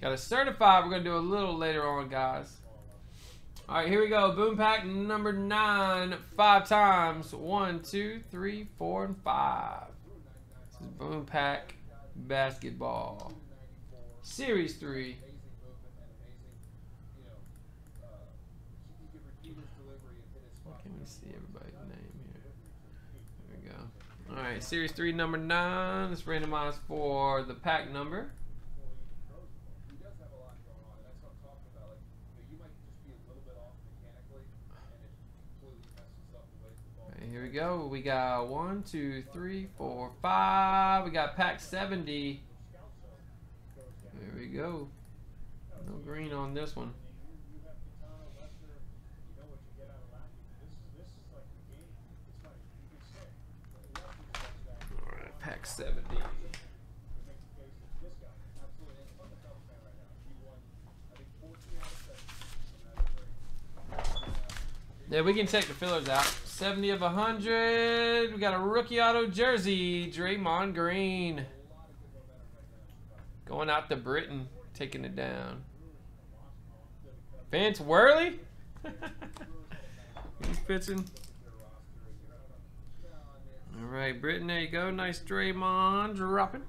Got a certified. We're going to do a little later on, guys. All right, here we go. Boom pack number nine, five times. One, two, three, four, and five. This is boom pack basketball. Series three. Can't we see everybody's name here? There we go. All right, series three, number nine. Let's randomize for the pack number. Here we go. We got one, two, three, four, five. We got pack 70. There we go. No green on this one. Pack 70. Yeah, we can take the fillers out. 70 of 100. We got a rookie auto jersey, Draymond Green. Going out to Britain, taking it down. Vance Worley? He's pitching. All right, Britain, there you go. Nice Draymond dropping.